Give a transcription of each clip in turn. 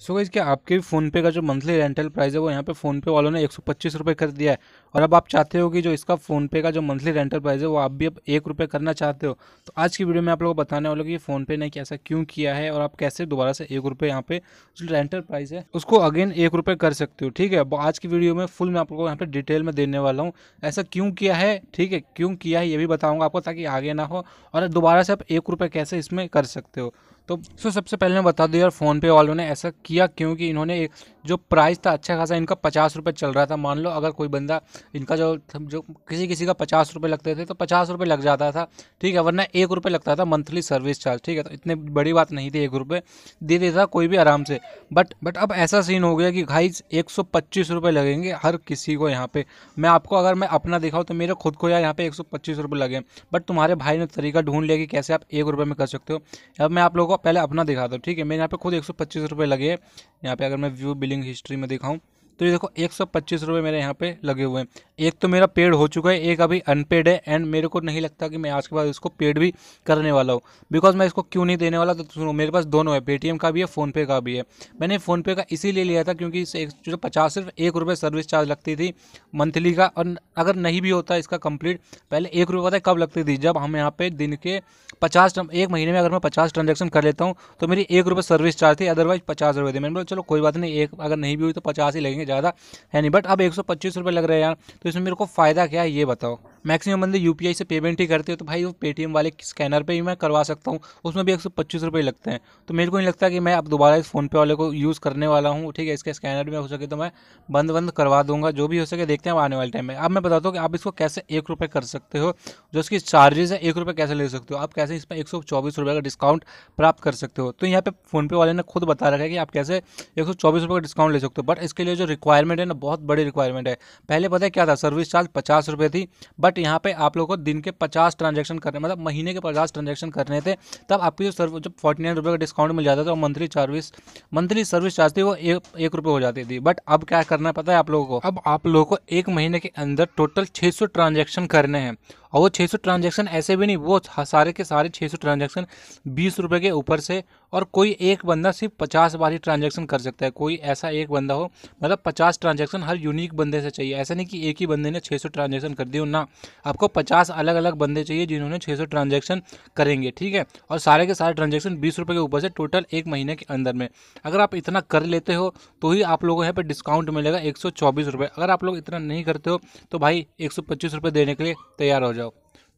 So guys क्या आपके भी फ़ोनपे का जो मंथली रेंटल प्राइस है, वो यहाँ पे फ़ोनपे वालों ने एक सौ पच्चीस रुपये कर दिया है। और अब आप चाहते हो कि जो इसका फ़ोनपे का जो मंथली रेंटल प्राइस है, वो आप भी अब एक रुपये करना चाहते हो तो आज की वीडियो में आप लोगों को बताने वालों कि फ़ोनपे ने कैसा क्यों किया है और आप कैसे दोबारा से एक रुपये यहाँ पे जो रेंटल प्राइस है, उसको अगेन एक रुपये कर सकते हो, ठीक है? आज की वीडियो में फुल मैं आप लोगों को यहाँ पे डिटेल में देने वाला हूँ, ऐसा क्यों किया है, ठीक है? क्यों किया है, ये भी बताऊँगा आपको ताकि आगे ना हो, और दोबारा से आप एक रुपये कैसे इसमें कर सकते हो। तो सो सबसे पहले मैं बता दूँ यार फ़ोनपे वालों ने ऐसा किया क्योंकि इन्होंने एक जो प्राइस था अच्छा खासा, इनका पचास रुपये चल रहा था। मान लो अगर कोई बंदा इनका जो जो किसी किसी का पचास रुपये लगते थे तो पचास रुपये लग जाता था, ठीक है, वरना एक रुपये लगता था मंथली सर्विस चार्ज ठीक है तो इतनी बड़ी बात नहीं थी, एक रुपये दे देता कोई भी आराम से। बट बट अब ऐसा सीन हो गया कि भाई एक सौ पच्चीस रुपये लगेंगे हर किसी को यहाँ पे। मैं आपको अगर मैं अपना दिखाऊँ तो मेरे खुद को यार यहाँ पे एक सौ पच्चीस रुपये लगे बट तुम्हारे भाई ने तरीका ढूंढ लिया कि कैसे आप एक रुपये में कर सकते हो। अब मैं आप लोगों को पहले अपना दिखा दो, ठीक है? मेरे यहाँ पे खुद एक सौ पच्चीस रुपये लगे यहाँ पे अगर मैं व्यू बिलिंग हिस्ट्री में दिखाऊँ तो ये देखो, एक सौ पच्चीस रुपये मेरे यहाँ पे लगे हुए हैं। एक तो मेरा पेड हो चुका है, एक अभी अनपेड है एंड मेरे को नहीं लगता कि मैं आज के बाद इसको पेड भी करने वाला हूँ। बिकॉज़ मैं इसको क्यों नहीं देने वाला तो सुनो, मेरे पास दोनों है पेटीएम का भी है फ़ोनपे का भी है। मैंने फ़ोनपे का इसीलिए लिया था क्योंकि इस एक, जो पचास सिर्फ़ एक रुपये सर्विस चार्ज लगती थी मंथली का, और अगर नहीं भी होता इसका कंप्लीट पहले एक रुपये पता कब लगती थी? जब हम यहाँ पे दिन के पचास एक महीने में अगर मैं पचास ट्रांजेक्शन कर लेता हूँ तो मेरी एक रुपये सर्विस चार्ज थी अदरवाइज़ पचास रुपये थी। मैंने बोला, चलो, कोई बात नहीं, एक अगर नहीं भी हुई तो पचास ही लगेंगे ज़्यादा है नहीं बट अब एक सौ लग रहे हैं यार तो इसमें मेरे को फ़ायदा क्या है, ये बताओ। मैक्सिमम बंदे यूपीआई से पेमेंट ही करते हो तो भाई वो पेटीएम वाले स्कैनर पे ही मैं करवा सकता हूँ, उसमें भी एक सौ पच्चीस रुपये लगते हैं। तो मेरे को नहीं लगता कि मैं अब दोबारा इस फ़ोनपे वाले को यूज़ करने वाला हूँ, ठीक है, इसके स्कैनर में हो सके तो मैं बंद बंद करवा दूँगा, जो भी हो सके, देखते हैं आने वाले टाइम में। अब मैं बताता हूँ कि आप इसको कैसे एक रुपये कर सकते हो, जो इसकी चार्जेस है, एक रुपये कैसे ले सकते हो, आप कैसे इस पर एक सौ चौबीस रुपये का डिस्काउंट प्राप्त कर सकते हो। तो यहाँ पे फ़ोनपे वाले ने खुद बता रखा है कि आप कैसे एक सौ चौबीस रुपये का डिस्काउंट ले सकते हो बट इसके लिए जो रिक्वायरमेंट है ना, बहुत बड़ी रिक्वायरमेंट है। पहले पता है क्या था सर्विस चार्ज पचास रुपये थी बट यहाँ पे आप लोगों को दिन के पचास ट्रांजेक्शन करने मतलब महीने के पचास ट्रांजेक्शन करने थे, तब आपकी जो सर्व, जब फोर्टी नाइन रुपये का डिस्काउंट मिल जाता था monthly service monthly service charge थी वो एक एक रुपये हो जाती थी। बट अब क्या करना पता है आप लोगों को? अब आप लोगों को एक महीने के अंदर टोटल छः सौ ट्रांजेक्शन करने हैं। और वो 600 ट्रांजेक्शन ऐसे भी नहीं, वो सारे के सारे 600 ट्रांजेक्शन बीस रुपये के ऊपर से और कोई एक बंदा सिर्फ़ पचास बार ही ट्रांजेक्शन कर सकता है। कोई ऐसा एक बंदा हो मतलब पचास ट्रांजेक्शन हर यूनिक बंदे से चाहिए। ऐसा नहीं कि एक ही बंदे ने 600 ट्रांजेक्शन कर दिए ना। आपको पचास अलग अलग बंदे चाहिए जिन्होंने 600 ट्रांजेक्शन करेंगे, ठीक है? और सारे के सारे ट्रांजेक्शन बीस रुपये के ऊपर से टोटल एक महीने के अंदर में। अगर आप इतना कर लेते हो तो ही आप लोगों यहाँ पर डिस्काउंट मिलेगा एक सौ अगर आप लोग इतना नहीं करते हो तो भाई एक सौ देने के लिए तैयार हो जाओ।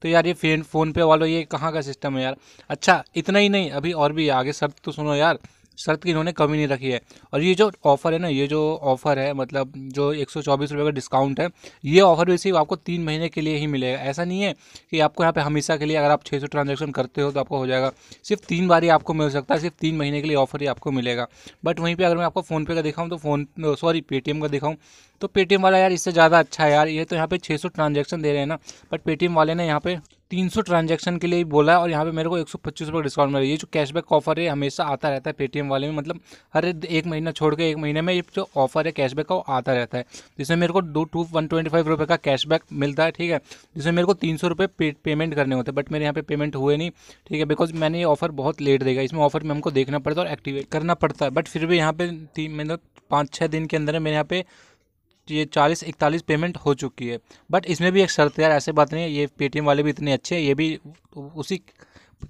तो यार ये फेन फ़ोन पे वालों, ये कहाँ का सिस्टम है यार? अच्छा इतना ही नहीं, अभी और भी आगे, सर तो सुनो यार। शर्त की इन्होंने कमी नहीं रखी है। और ये जो ऑफ़र है ना, ये जो ऑफ़र है मतलब जो एक सौ का डिस्काउंट है, ये ऑफ़र भी सिर्फ़ आपको तीन महीने के लिए ही मिलेगा। ऐसा नहीं है कि आपको यहाँ पे हमेशा के लिए अगर आप छः सौ ट्रांजेक्शन करते हो तो आपको हो जाएगा। सिर्फ़ तीन बार ही आपको मिल सकता है, सिर्फ़ तीन महीने के लिए ऑफ़र ही आपको मिलेगा। बट वहीं पर अगर मैं आपको फ़ोनपे का दिखाऊँ तो फ़ोन सॉरी पेटीएम का दिखाऊँ तो पेटीएम वाला यार इससे ज़्यादा अच्छा है यार। ये तो यहाँ पे 600 ट्रांजेक्शन दे रहे हैं ना बट पेटीएम वाले ने यहाँ पे 300 ट्रांजेक्शन के लिए बोला है और यहाँ पे मेरे को एक सौ पच्चीस रुपये डिस्काउंट मिला ये जो कैशबैक ऑफ़र है हमेशा आता रहता है पेटीएम वाले में। मतलब हर एक महीना छोड़ के एक महीने में ये जो ऑफ़र है कैशबैक का वो आता रहता है। जिसमें मेरे को दो टू वन ट्वेंटी फाइव रुपये का कैशबैक मिलता है ठीक है? जिसमें मेरे को तीन सौ रुपये पे, पेमेंट करने होते हैं बट मेरे यहाँ पे पेमेंट हुए नहीं ठीक है? बिकॉज़ मैंने ये ऑफ़र बहुत लेट देगा। इसमें ऑफ़र में हमको देखना पड़ता है और एक्टिवेट करना पड़ता है। बट फिर भी यहाँ पे तीन मतलब पाँच छः दिन के अंदर मेरे यहाँ पे ये चालीस, इकतालीस पेमेंट हो चुकी है। बट इसमें भी एक शर्त यार, ऐसे बात नहीं है, ये पेटीएम वाले भी इतने अच्छे हैं, ये भी उसी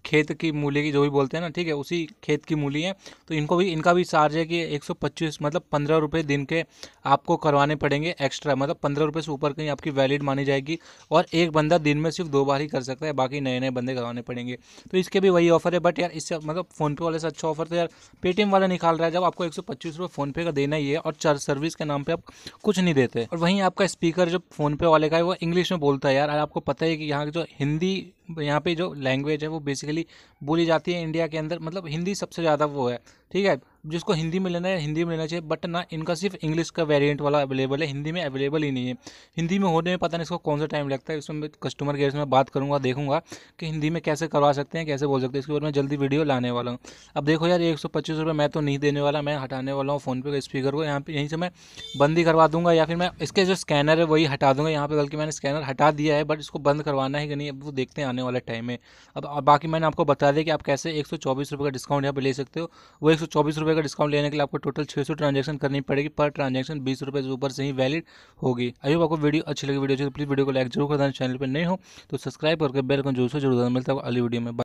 खेत की मूली की जो भी बोलते हैं ना, ठीक है, उसी खेत की मूली है। तो इनको भी, इनका भी चार्ज है कि 125 मतलब पंद्रह रुपये दिन के आपको करवाने पड़ेंगे एक्स्ट्रा मतलब पंद्रह रुपये से ऊपर कहीं आपकी वैलिड मानी जाएगी और एक बंदा दिन में सिर्फ़ दो बार ही कर सकता है, बाकी नए नए बंदे करवाने पड़ेंगे। तो इसके भी वही ऑफ़र है बट यार इससे मतलब फ़ोनपे वाले से अच्छा ऑफ़र तो यार पेटीएम वाला निकाल रहा है, जब आपको एक सौ पच्चीस रुपये फ़ोनपे का देना ही है और चार्ज सर्विस के नाम पर आप कुछ नहीं देते। और वहीं आपका स्पीकर जो फ़ोनपे वाले का है, वो इंग्लिश में बोलता है, यार, आपको पता है कि यहाँ जो हिंदी यहाँ पे जो लैंग्वेज है वो बेसिकली बोली जाती है इंडिया के अंदर मतलब हिंदी सबसे ज़्यादा वो है। ठीक है? जिसको हिंदी में लेना है, हिंदी में लेना चाहिए बट ना इनका सिर्फ़ इंग्लिश का वेरिएंट वाला अवेलेबल है, हिंदी में अवेलेबल ही नहीं है। हिंदी में होने में पता नहीं इसको कौन सा टाइम लगता है, इसमें मैं कस्टमर केयर से मैं बात करूँगा, देखूँगा कि हिंदी में कैसे करवा सकते हैं, कैसे बोल सकते हैं। इसके बारे में जल्दी वीडियो लाने वाला हूँ। अब देखो यार, एक सौ पच्चीस रुपये मैं तो नहीं देने वाला, मैं हटाने वाला हूँ फ़ोन पे का स्पीकर को। यहाँ पे यहीं से मैं बंद ही करवा दूँगा, या फिर मैं इसके जो स्कैनर है वही हटा दूँगा। यहाँ पे बल्कि मैंने स्कैनर हटा दिया है बट इसको बंद करवाना है कि नहीं, अब वो देखते हैं आने वाले टाइम में। अब बाकी मैंने आपको बता दिया कि आप कैसे एक सौ का डिस्काउंट यहाँ पर ले सकते हो। वो एक सौ चौबीस रुपये का डिस्काउंट लेने के लिए आपको टोटल छः सौ ट्रांजेक्शन करनी पड़ेगी। पर ट्रांजेक्शन बीस रुपये से ऊपर से ही वैलिड होगी। होप आपको वीडियो अच्छी लगी। वीडियो अच्छी तो प्लीज़ वीडियो को लाइक ज़रूर कर देना चैनल पर नहीं हो तो सब्सक्राइब करके बेल को ज़रूर से ज़रूर मिलता है अली वीडियो में।